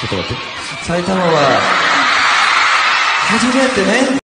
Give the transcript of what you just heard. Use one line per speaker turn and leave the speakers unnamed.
ちょっと待って。埼玉は、初めてね、